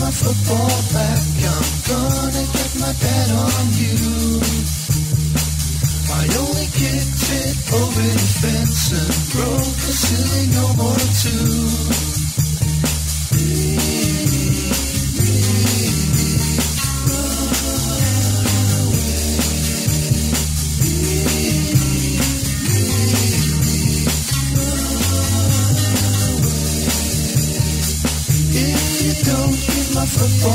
my football back, I'm gonna get my dad on you. I only kicked it over the fence and broke the ceiling no more two. Don't give